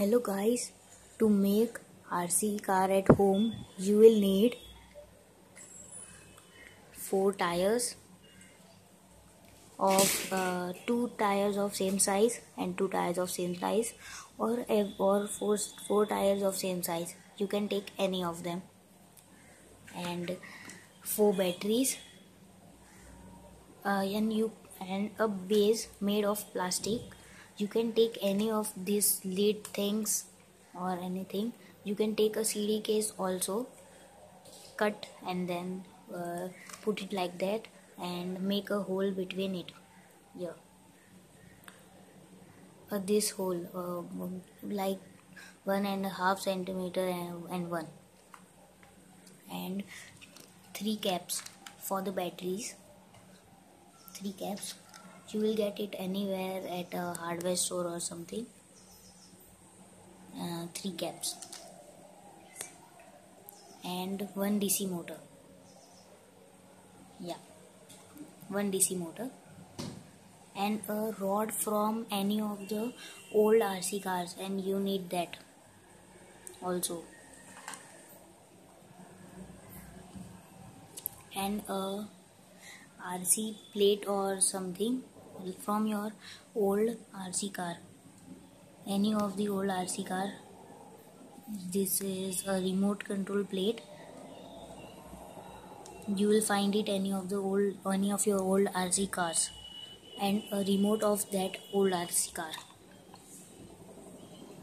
hello guys. To make RC car at home you will need four tires of uh, two tires of same size and two tires of same size or or four four tires of same size. You can take any of them. And four batteries uh, and you and a base made of plastic you can take any of these lead things or anything. You can take a CD case also cut and then uh, put it like that and make a hole between it. Yeah. Uh, this hole uh, like one and a half centimeter and, and one. And three caps for the batteries. Three caps you will get it anywhere at a hardware store or something. Uh, three caps. And one DC motor. Yeah. One DC motor. And a rod from any of the old RC cars and you need that also. And a RC plate or something from your old RC car. Any of the old RC car this is a remote control plate. You will find it any of the old any of your old RC cars and a remote of that old RC car.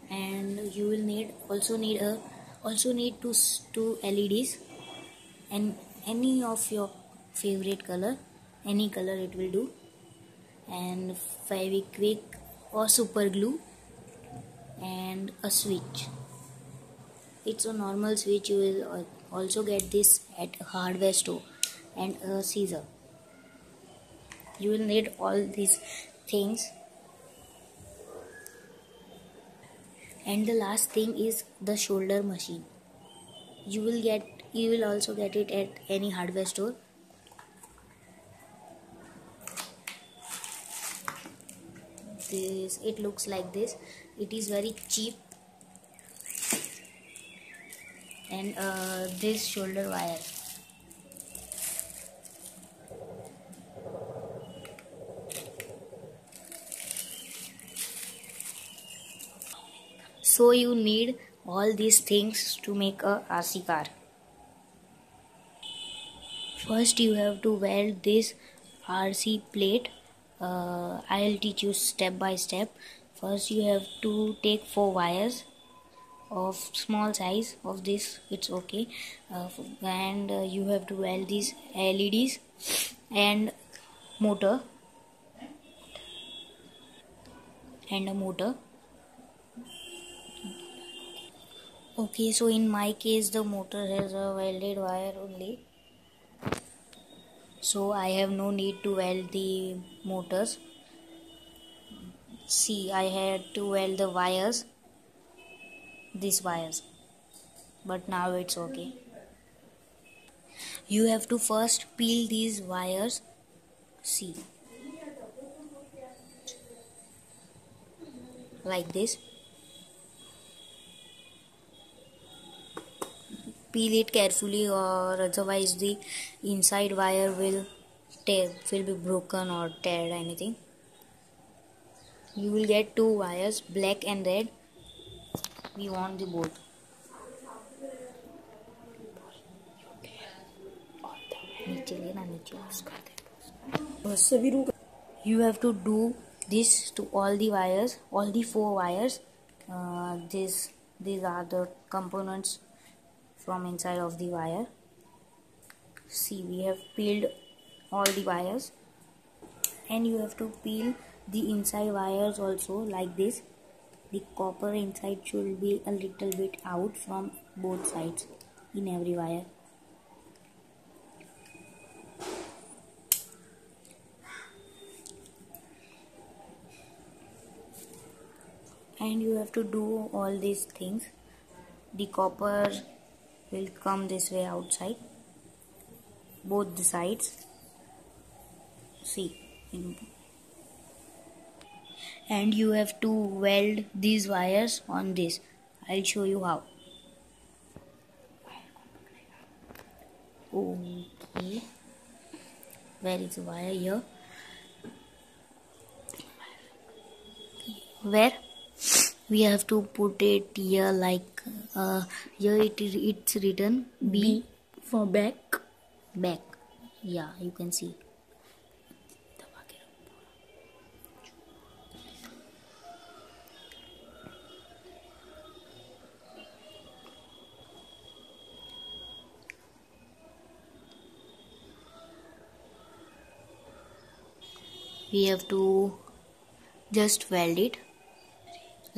And you will need also need a also need two two LEDs and any of your favorite color any color it will do and Fevikwik or super glue and a switch. It's a normal switch. You will also get this at a hardware store and a scissor. You will need all these things. And the last thing is the shoulder machine. You will get you will also get it at any hardware store this it looks like this. It is very cheap. And uh, this shoulder wire. So you need all these things to make a RC car. First you have to weld this RC plate uh, I'll teach you step by step. First you have to take four wires of small size of this. It's okay. Uh, and uh, you have to weld these LEDs and motor. And a motor. Okay so in my case the motor has a welded wire only so I have no need to weld the motors. See I had to weld the wires these wires. But now it's okay. You have to first peel these wires. See. Like this peel it carefully or otherwise the inside wire will tear will be broken or tear anything. You will get two wires black and red. We want the both. You have to do this to all the wires all the four wires. Uh, this these are the components from inside of the wire. See we have peeled all the wires. And you have to peel the inside wires also like this. The copper inside should be a little bit out from both sides in every wire. And you have to do all these things. The copper will come this way outside both the sides. See and you have to weld these wires on this. I'll show you how. Okay. Where is the wire here? Where we have to put it here like uh, here it is it's written B, B for back. back. Yeah you can see. We have to just weld it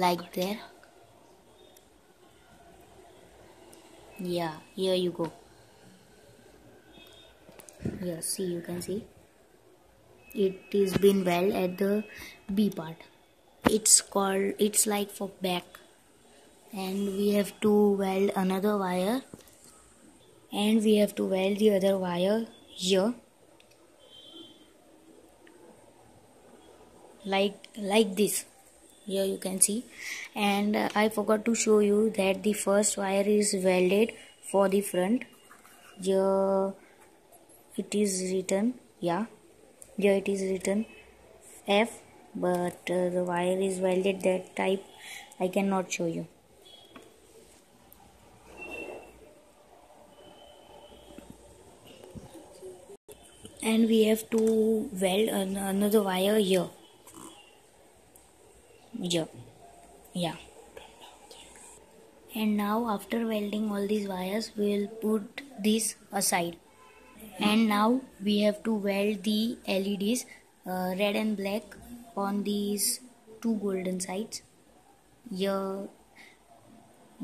like there yeah here you go. Yeah see you can see. It is been weld at the B part. It's called it's like for back. And we have to weld another wire. And we have to weld the other wire here. Like like this here you can see. And uh, I forgot to show you that the first wire is welded for the front. Here it is written yeah here it is written F but uh, the wire is welded that type I cannot show you. And we have to weld another wire here yeah. Yeah. And now after welding all these wires we will put this aside. And now we have to weld the LEDs uh, red and black on these two golden sides. Here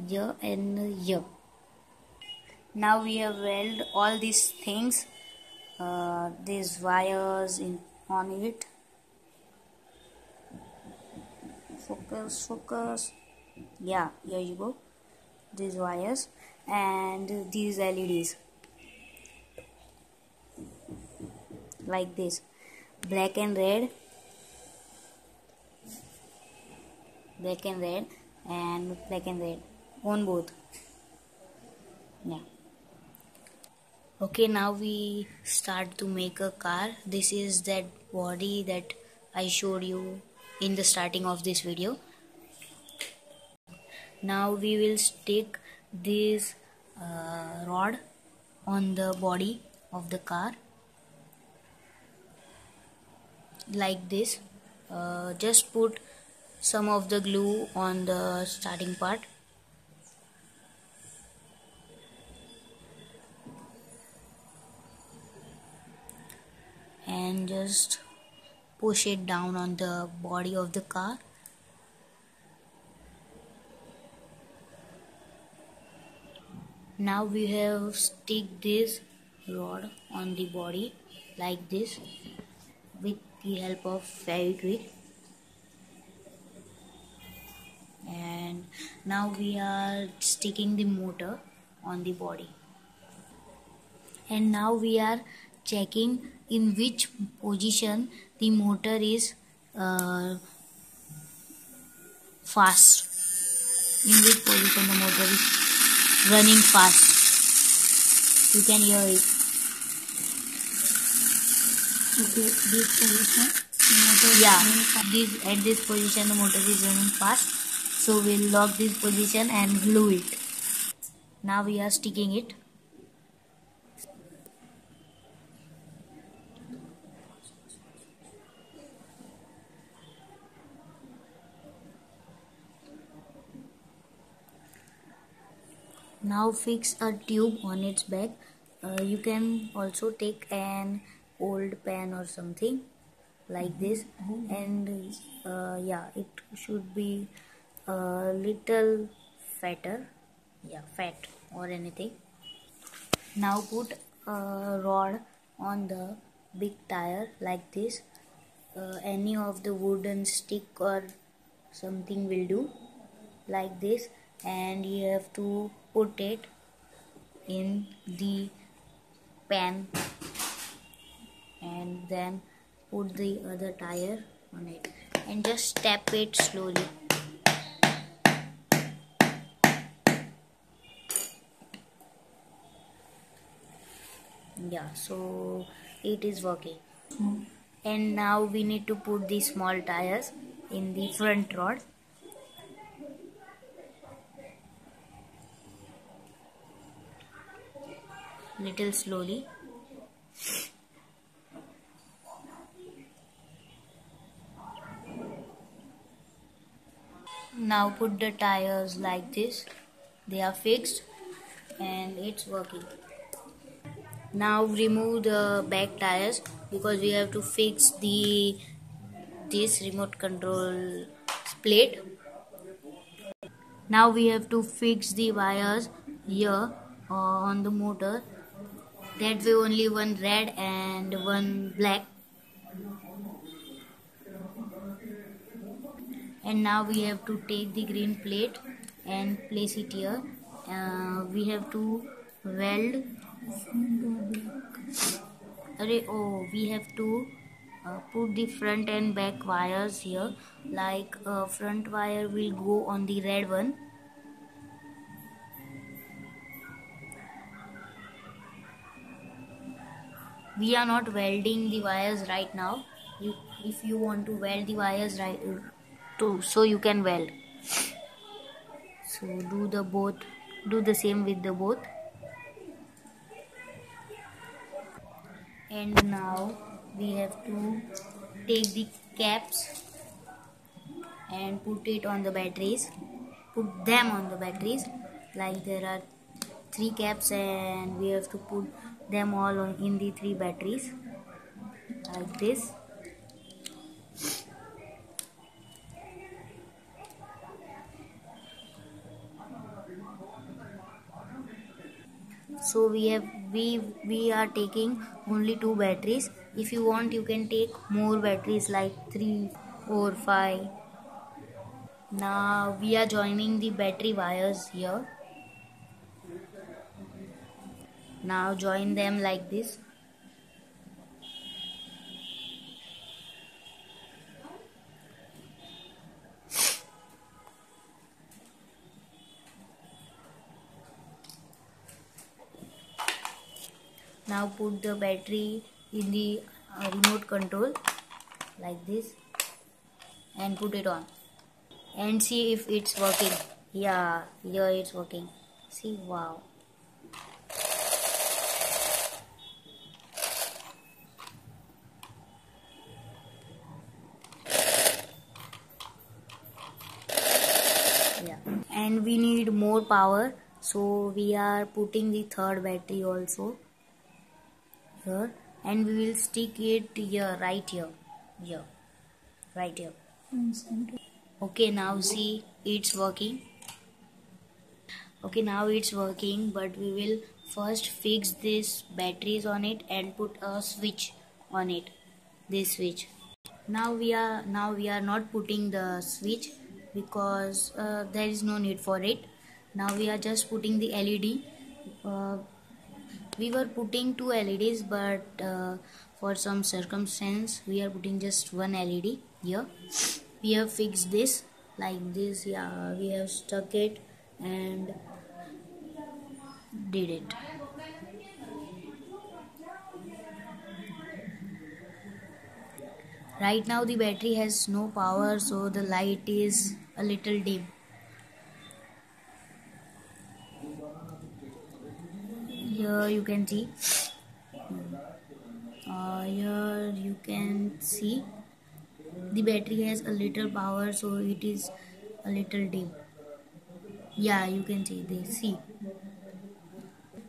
here and here. Now we have welded all these things uh, these wires in on it focus focus. Yeah here you go. These wires and these LEDs like this. Black and red. Black and red and black and red. On both. Yeah. Okay now we start to make a car. This is that body that I showed you in the starting of this video. Now we will stick this uh, rod on the body of the car. Like this. Uh, just put some of the glue on the starting part. And just push it down on the body of the car. Now we have stick this rod on the body like this with the help of Fevikwik and now we are sticking the motor on the body. And now we are checking in which position the motor is uh, fast. In which position the motor is running fast. You can hear it. Okay this position motor yeah this at this position the motor is running fast. So we'll lock this position and glue it. Now we are sticking it now fix a tube on its back. Uh, you can also take an old pen or something like this. And uh, yeah it should be a little fatter. Yeah fat or anything. Now put a rod on the big tire like this. Uh, any of the wooden stick or something will do like this and you have to put it in the pan and then put the other tire on it and just tap it slowly. Yeah so it is working. Hmm. And now we need to put the small tires in the front rod little slowly. Now put the tires like this. They are fixed and it's working. Now remove the back tires because we have to fix the this remote control plate now we have to fix the wires here uh, on the motor that way only one red and one black. And now we have to take the green plate and place it here. Uh, we have to weld. Oh we have to uh, put the front and back wires here. Like uh, front wire will go on the red one we are not welding the wires right now. You, if you want to weld the wires right uh, too so you can weld. So do the both do the same with the both. And now we have to take the caps and put it on the batteries. Put them on the batteries. Like there are three caps and we have to put them all in the three batteries like this. So we have we we are taking only two batteries. If you want you can take more batteries like three or five. Now we are joining the battery wires here now join them like this. Now put the battery in the uh, remote control like this and put it on and see if it's working. Yeah here it's working. See wow yeah and we need more power so we are putting the third battery also here. And we will stick it here right here here right here. Okay now see it's working. Okay now it's working but we will first fix this batteries on it and put a switch on it this switch. Now we are now we are not putting the switch because uh, there is no need for it now we are just putting the LED uh, we were putting two LEDs but uh, for some circumstance we are putting just one LED here. We have fixed this like this yeah we have stuck it and did it. Right now the battery has no power so the light is a little dim here you can see. Uh, here you can see. The battery has a little power so it is a little dim. Yeah you can see they see.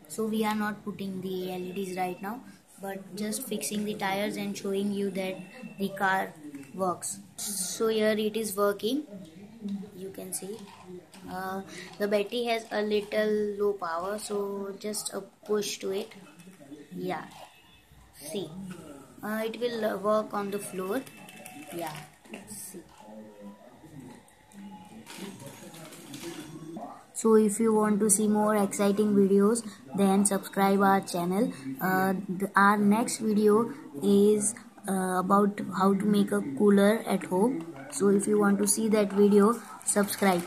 So we are not putting the LEDs right now but just fixing the tires and showing you that the car works. So here it is working. You can see uh, the battery has a little low power so just a push to it. Yeah. See. Uh, it will work on the floor. Yeah. See. So if you want to see more exciting videos then subscribe our channel. Uh, the, our next video is uh, about how to make a cooler at home. So if you want to see that video subscribe